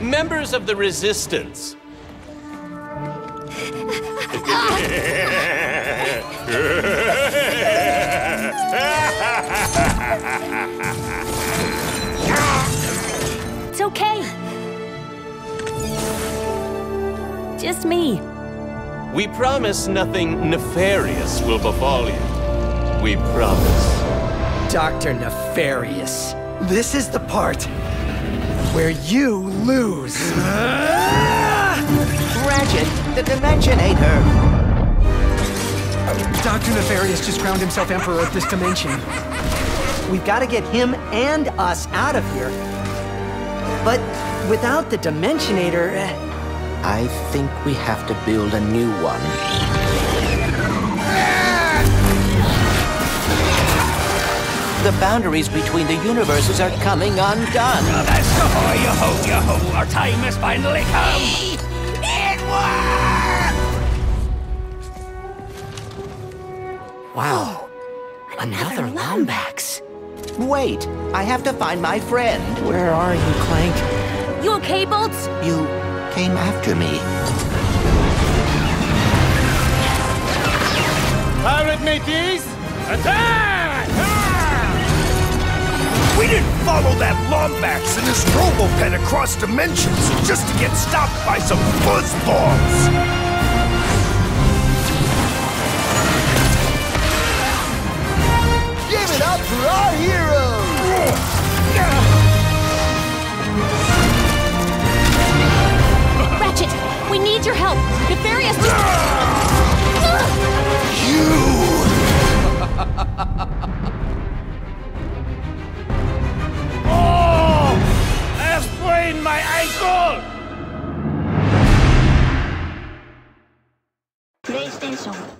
Members of the Resistance. It's okay. Just me. We promise nothing nefarious will befall you. We promise. Dr. Nefarious. This is the part where you lose. Ratchet, the Dimensionator. Dr. Nefarious just crowned himself Emperor of this dimension. We've got to get him and us out of here. But without the Dimensionator... Eh, I think we have to build a new one. The boundaries between the universes are coming undone. That's ahoy, yo-ho, yo-ho. Our time has finally come. It worked! Wow. Another Lombax. Wait, I have to find my friend. Where are you, Clank? You okay, Bolts? You came after me. Pirate mateys, attack! Ah! We didn't follow that Lombax and his Robopen across dimensions just to get stopped by some fuzzballs. 项目。